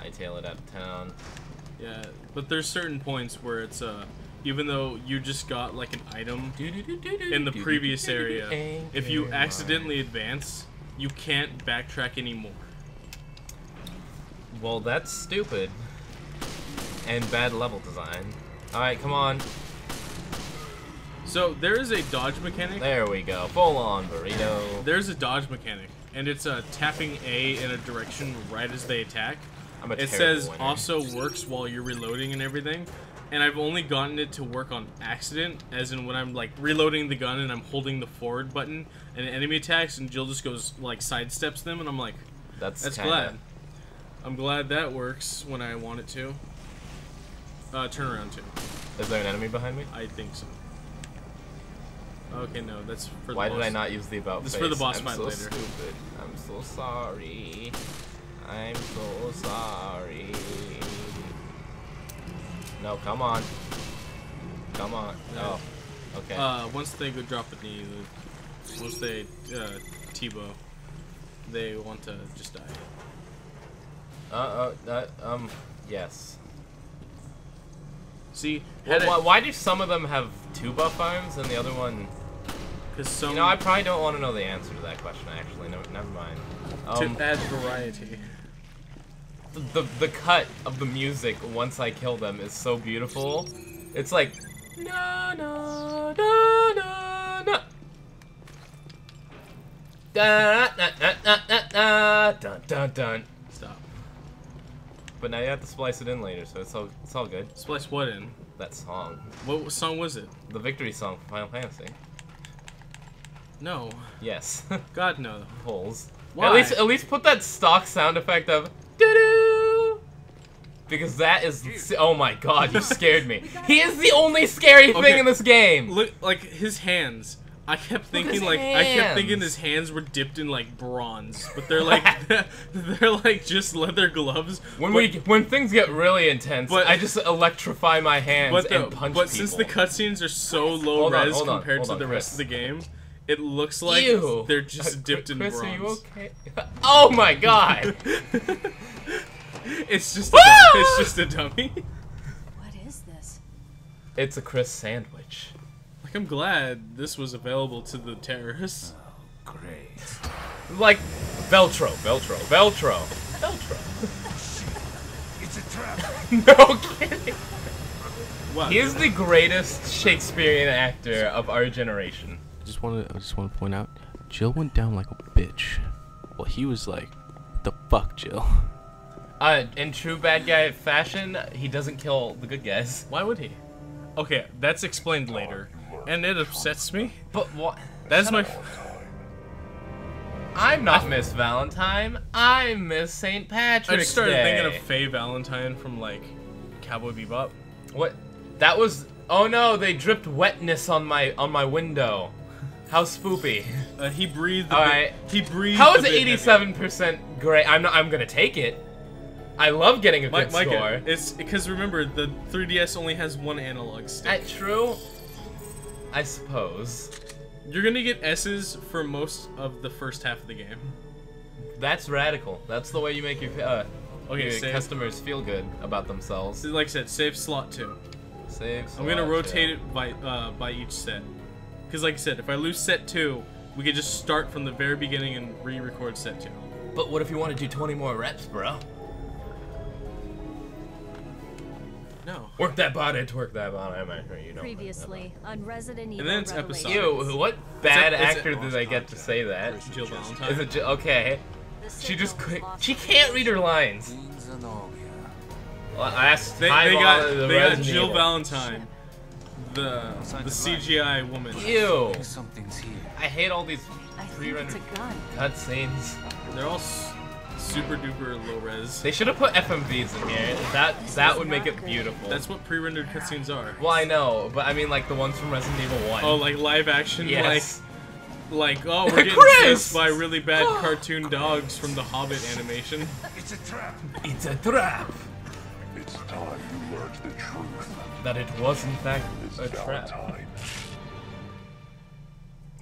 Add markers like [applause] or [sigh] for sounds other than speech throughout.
hightail it out of town. Yeah, but there's certain points where it's uh, even though you just got like an item in the previous area, if you accidentally advance, you can't backtrack anymore. Well, that's stupid. And bad level design. Alright, come on. So there is a dodge mechanic. There we go. Full on burrito. There's a dodge mechanic, and it's uh, tapping A in a direction right as they attack. It says winner. also works while you're reloading and everything. And I've only gotten it to work on accident, as in when I'm like reloading the gun and I'm holding the forward button and an enemy attacks and Jill just goes like sidesteps them and I'm like, That's, that's kinda, glad. I'm glad that works when I want it to. Uh, turn around too. Is there an enemy behind me? I think so. Okay, no, that's for the Why did. I not use the about This face? for the boss I'm fight so later. stupid. I'm so sorry. I'm so sorry. No, come on. Come on. No. Oh. Okay. Uh, once they go drop a knee, once they uh, T-bow, they want to just die. Uh, uh, uh, um, yes. See, Well, why, why do some of them have two buff arms and the other one? because some You know, I probably don't want to know the answer to that question. Actually, no, never mind. Um, to add variety. The the cut of the music once I kill them is so beautiful. It's like na na na na na. Da, na, na, na, na, na, dun, dun, dun. Stop. But now you have to splice it in later, so it's all it's all good. Splice what in? That song, What song was it? the victory song from Final Fantasy. No. Yes, [laughs] God no. holes. Why? At least at least put that stock sound effect of. Because that is oh my god, you [laughs] scared me. He is the only scary thing Okay. in this game. Look, like his hands. I kept thinking like I kept thinking his hands were dipped in like bronze, but they're like [laughs] [laughs] they're like just leather gloves. When but, we when things get really intense, But- I just electrify my hands but, the, and punch but people. since the cutscenes are so low Hold on, res hold on, compared hold to on, the rest of the game, it looks like Ew. they're just Uh, dipped in Chris, bronze. are you okay? Oh my god! [laughs] it's just a dummy. it's just a dummy. What is this? it's a Chris sandwich. Like I'm glad this was available to the terrorists. Oh, great. Like Veltro, Veltro, Veltro, Veltro. [laughs] It's a trap. [laughs] no kidding. Wow. He is the greatest Shakespearean actor of our generation. just want to I just want to point out, Jill went down like a bitch. Well, he was like, "The fuck, Jill." Uh, in true bad guy fashion, he doesn't kill the good guys. Why would he? Okay, that's explained later, and it upsets me. But what? That's my. I'm not Miss Valentine. I'm Miss St. I Patrick's just started Day. thinking of Faye Valentine from like Cowboy Bebop. What? That was. Oh no! They dripped wetness on my on my window. How spoopy. Uh, he breathed. All bit- right. He breathed. How is a is bit heavy. 87% gray? I'm not. I'm gonna take it. I love getting a good Micah, score. it's because remember the 3DS only has one analog stick. At true. I suppose. You're gonna get S's for most of the first half of the game. That's radical. That's the way you make your uh, Okay, your customers feel good about themselves. Like I said, save slot two. Save. I'm gonna rotate yeah. it by uh, by each set. Because like I said, if I lose set two, we could just start from the very beginning and re-record set two. But what if you want to do 20 more reps, bro? Work that body, twerk that body. I'm actually, you know. Previously on Resident Evil And then it's episode. episodic. Ew, what bad Is it- is it- actor did I get to say that? Jill Valentine. Is it Jill? Okay. She just signal could, was lost she can't read her lines. In Zenobia. Well, I asked They, they got the they got Jill Evil. Valentine, the the CGI woman. Ew. Something's here. I hate all these I think it's pre-rendered a gun. cutscenes. They're all s- super duper low res. They should have put FMVs in here. That that would make it beautiful. That's what pre-rendered cutscenes are. well, I know, but I mean like the ones from Resident Evil One. Oh, like live action, yes. like like oh, we're getting Chris! chased by really bad [gasps] cartoon dogs from the Hobbit animation. It's a trap. It's a trap. It's time you learned the truth, That it was in fact Miss a trap.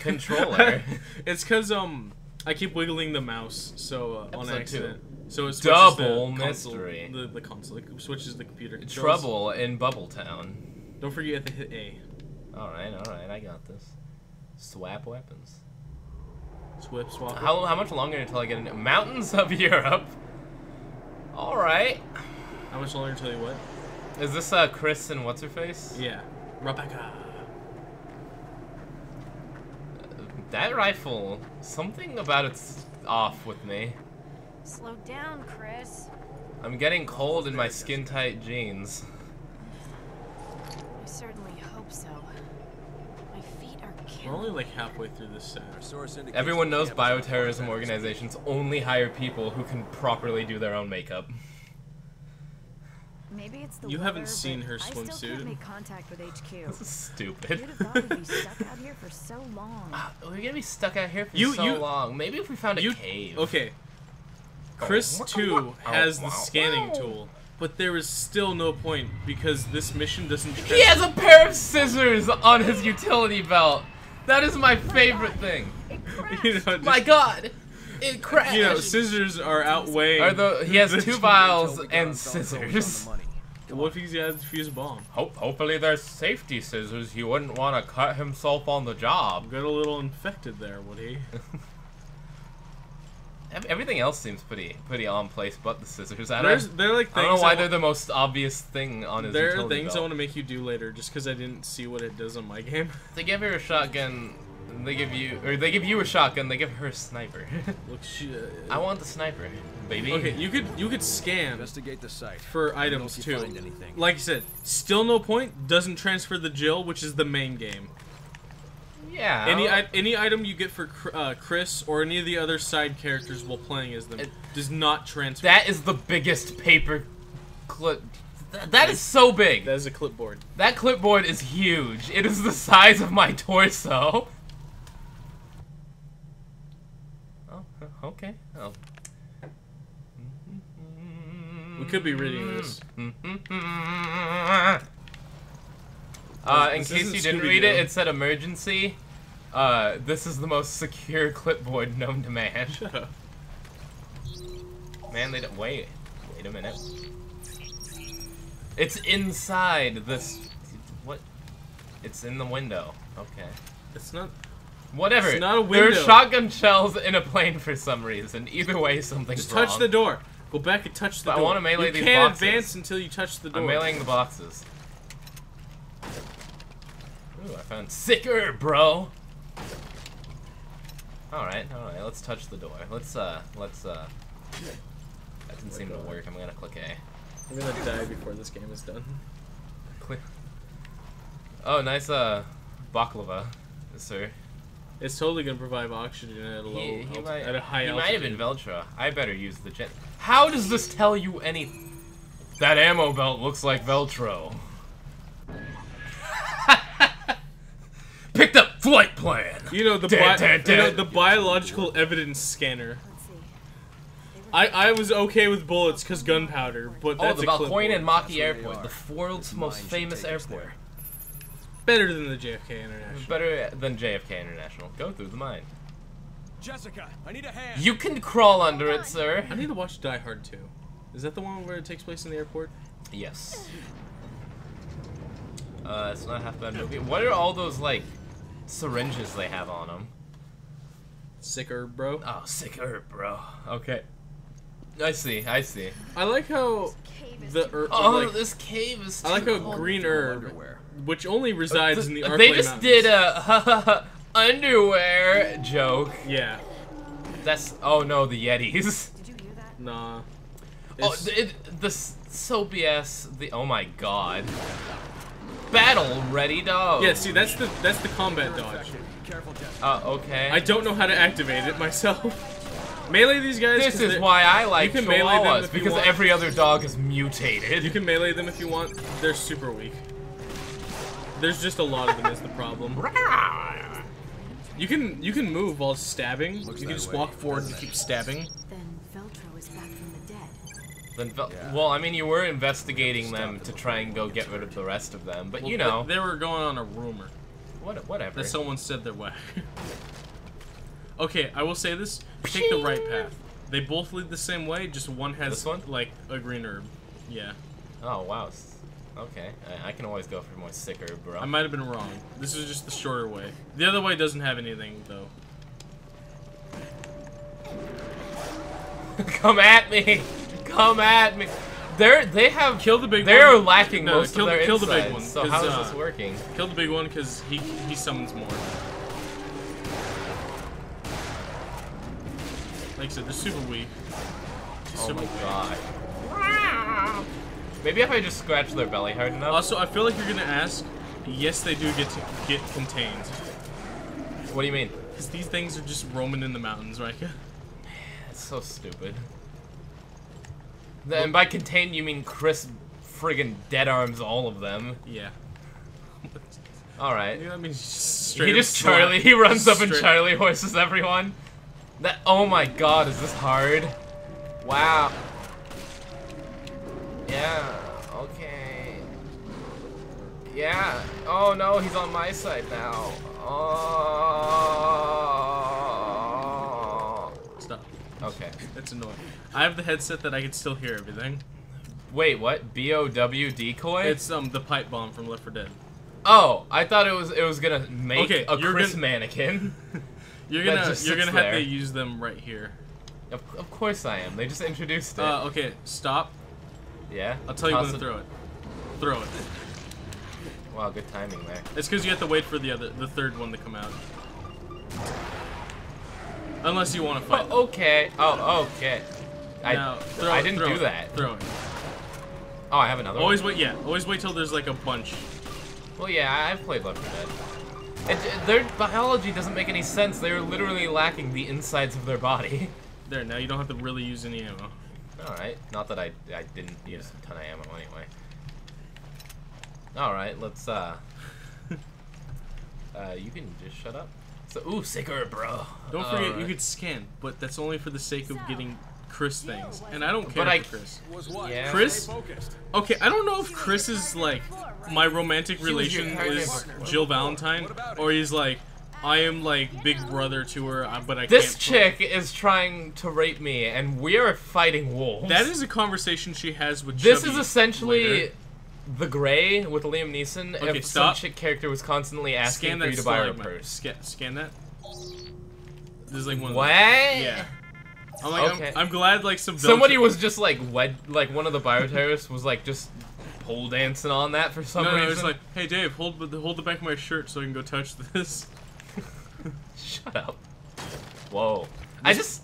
Controller. [laughs] it's cause um I keep wiggling the mouse so uh, on Episode two. accident. So it switches Double the console, mystery. The, the console it switches the computer. controls. Trouble in Bubble Town. Don't forget you have to hit A. Alright, alright, I got this. Swap weapons. Swip swap. How, how much longer until I get into Mountains of [laughs] Europe? Alright. How much longer until you what? Is this uh, Chris and what's her face? Yeah. Rebecca. That rifle, something about it's off with me. Slow down, Chris. I'm getting cold in my skin tight jeans. I certainly hope so. My feet are killing We're only like halfway through this set. Everyone knows bioterrorism organizations only hire people who can properly do their own makeup. Maybe it's the You haven't seen her her I still can't make contact with HQ. [laughs] This is stupid. Who'd have thought we'd be stuck [laughs] out here for so long? Ah, We're gonna be stuck out here for You- so you- long. Maybe if we found a You cave. okay? Chris Oh, too wow. has Oh, the scanning Wow. tool, but there is still no point because this mission doesn't. He has a pair of scissors on his utility belt. That is my favorite thing. [laughs] you know, My God, it crashed. you know, scissors are outweighing. Are the, he has two vials and scissors. What if he's got to defuse bomb? Hope, hopefully they're safety scissors. He wouldn't want to cut himself on the job. Get a little infected there, would he? [laughs] Everything else seems pretty pretty on place, but the scissors. I There's, don't, they're like I don't know why I they're the most obvious thing on his There are utility things I want to make you do later, just because I didn't see what it does on my [laughs] game. They give her a shotgun. They give you, or they give you a shotgun. They give her a sniper. [laughs] Look, she, I want the sniper, baby. Okay, you could you could scan Investigate the site. for items too. find anything. Like I said, still no point. Doesn't transfer the Jill, which is the main game. Yeah. Any I'll- any item you get for uh, Chris or any of the other side characters while playing as them It- does not transfer. that is the biggest paper clip. Th- that is so big. that is a clipboard. That clipboard is huge. It is the size of my torso. Oh, okay. Oh. We could be reading this. Uh, in This case you didn't read it, it said emergency. Uh, this is the most secure [laughs] clipboard known to man. Shut [laughs] up. Man, they don't wait. Wait a minute. It's inside this. What? It's in the window. Okay. It's not. Whatever. It's not a There are shotgun shells in a plane for some reason. Either way, something's Just touch the door. Go back and touch the But I door. wanna melee you these can't boxes. advance until you touch the door. I'm mailing the boxes. Ooh, I found sicker, bro. All right, all right. Let's touch the door. Let's uh, let's uh. That didn't seem to work. I'm gonna click A. I'm gonna die before this game is done. Click. Oh, nice uh, baklava, sir. It's totally gonna provide oxygen at a low, He, he alti- might, at a high he altitude. might have been Veltro. I better use the jet. How does this tell you any? That ammo belt looks like Veltro. [laughs] Picked up flight plan. You know the Dun, bi- dun, you know the biological evidence scanner. I I was okay with bullets because gunpowder, but Oh, that's the a clipboard. Valkoinen Mökki That's where they Airport, the world's most famous take us airport. There. better than the JFK International. Better than JFK International. Go through the mine. Jessica, I need a hand. You can crawl under it, sir. I need to watch Die Hard 2. Is that the one where it takes place in the airport? Yes. Uh, it's not a half bad movie. What are all those like syringes they have on them? Sicker, bro. Oh, sick herb, bro. Okay. I see. I see. I like how the too er- Oh, like, this cave is. I like how cold. green herb, Underwear. which only resides in the Arclay They just Mountains. did a [laughs] underwear joke. Yeah. That's. Oh no, the Yetis. Did you hear that? Nah. Oh, it, the soapy ass. The oh my god. Battle ready dog. yeah, see, that's the that's the combat dodge. Careful, Jessica. Uh, okay. I don't know how to activate it myself. [laughs] Melee these guys. This is why I like can melee them chihuahuas if you because want. every other dog is mutated. You can melee them if you want. They're super weak. There's just a lot of them is the problem. [laughs] You can you can move while stabbing. Looks you can just way, walk forward and keep stabbing. Then Veltro is back from the dead. Then, Vel- Yeah. well, I mean, you were investigating them to it. try and go get rid of the rest of them, but Well, you know, they were going on a rumor what, whatever. that someone said they're whack. [laughs] okay, I will say this: take the right path. They both lead the same way. Just one has This one? like a green herb. Yeah, Oh wow. Okay, I, I can always go for more sicker, bro. I might have been wrong. This is just the shorter way. The other way doesn't have anything though. [laughs] Come at me! Come at me! They're they have Kill the big one- They're one. lacking No, most kill of their kill the big one, So how is uh, this working? Kill the big one because he he summons more. Like I said, they're super weak. Oh Super my weak. god. Maybe if I just scratch their belly hard enough. Also, I feel like you're gonna ask. Yes, they do get to get contained. what do you mean? Because these things are just roaming in the mountains, right? [laughs] That's so stupid. And by contained, you mean Chris friggin' dead arms all of them. Yeah. Alright. You know, I mean, just straight He just. Charlie he runs up and Charlie horses everyone. That oh my god, is this hard? Wow. Yeah, okay. Yeah. Oh no, he's on my side now. Oh. Stop. Okay. That's annoying. I have the headset that I can still hear everything. Wait, what? B-O-W decoy? It's um the pipe bomb from Left 4 Dead. Oh, I thought it was it was gonna make Okay, a Chris gonna- mannequin. [laughs] You're gonna you're gonna have to use them right here. of, of course I am. They just introduced it. Uh, okay, stop. yeah. I'll tell you when to throw it. Throw it. Wow, good timing there. It's because you have to wait for the other, the third one to come out. Unless you want to fight. Oh, okay. Oh, okay. I Now, throw I didn't throw do it, that. Throw it. Oh, I have another Always one. wait. Yeah, always wait till there's like a bunch. Well, yeah, I've played Left 4 Dead. It, it- their biology doesn't make any sense. They are literally lacking the insides of their body. [laughs] There. Now you don't have to really use any ammo. All right. Not that I I didn't use a ton of ammo anyway. All right. Let's uh. [laughs] uh, you can just shut up. So, ooh, sicker, bro. Don't forget, you could scan, but that's only for the sake of getting Chris things, and I don't care But I- for Chris. Was what? Yeah. Chris? Okay, I don't know if Chris is like my romantic relation is Jill Valentine, or he's like I am like big brother to her, but I This can't. chick is trying to rape me, and we are fighting wolves. That is a conversation she has with. This Chubby is essentially later. the Grey with Liam Neeson. Okay, if stop. some chick character was constantly asking scan for that you to buy her a slide, purse. Scan, scan that. This is like one. What? Yeah. I'm like, Okay. I'm, I'm glad like some. Somebody was just like wed, like one of the bioterrorists was like just pole dancing on that for some No, no, reason. it's like, hey Dave, hold the hold the back of my shirt so I can go touch this. [laughs] Shut up. Whoa. I just.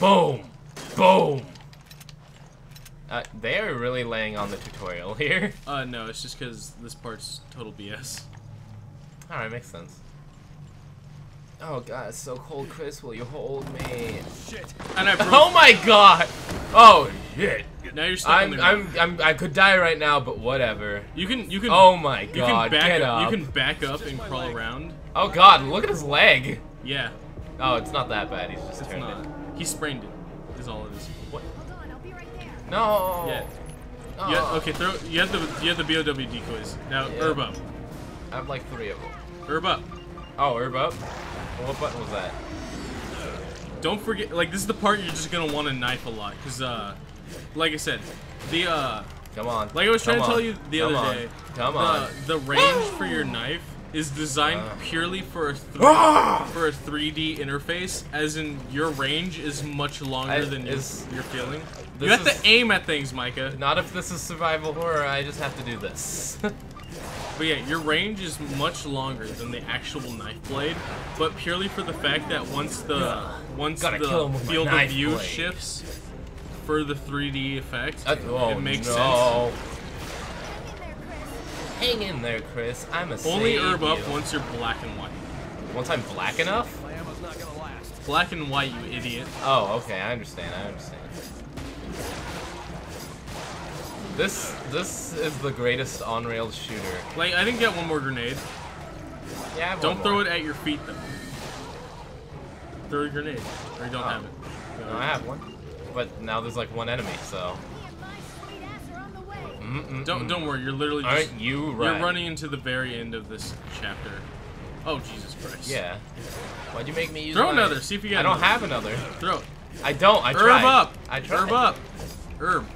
Boom. Boom. Uh, they are really laying on the tutorial [laughs] here. Uh, no, it's just because this part's total BS. Alright, makes sense. Oh god, it's so cold, Chris. Will you hold me? Shit. And I broke. Oh my god! Oh shit! now you're stuck in I'm, the I'm, I'm, I could die right now, but whatever. You can, you can. Oh my god, you god, can back get up. up. You can back up and crawl around. Oh god, look at his leg. Yeah, Oh, it's not that bad. He's just it's turned not. it. He sprained it. Is all it is. What? Hold on, I'll be right there. No. Yeah. Oh. Yeah. Okay. Throw. You have the you have the BOW decoys. Now Yeah. herb up. I have like three of them. Herb up. Oh, herb up. Well, what button was that? Don't forget. Like this is the part you're just gonna want to knife a lot, cause uh, like I said, the uh, Come on. like I was trying Come to tell on. you the Come other on. day. Come the, on. The range for your knife is designed Uh. purely for a [laughs] for a 3D interface, as in your range is much longer I- than you're, is- you're feeling. You have to aim at things, Micah. Not if this is survival horror. I just have to do this. [laughs] But yeah, your range is much longer than the actual knife blade, but purely for the fact that once the once Gotta the kill him with my field of view blade. shifts for the 3D effect, Uh, oh, it makes no. sense. Hang in there, Chris. I'm a Only herb up once you're black and white. Once I'm black enough? My ammo's not gonna last. Black and white, you idiot. Oh, okay. I understand. I understand. This this is the greatest on rails shooter. Like, I didn't get one more grenade. Yeah, Don't throw it at your feet, though. Throw a grenade. Or you don't Oh. have it. Oh. No, I have one. But now there's like one enemy, so. Me and my sweet ass are on the way. Mm-mm-mm. Don't don't worry, you're literally just Aren't you right? you're running into the very end of this chapter. Oh Jesus Christ. Yeah. Why'd you make me use Throw my- another, see if you get I don't another. have another. Throw it. I don't. I Herb tried. up. I tried. Herb up. Herb.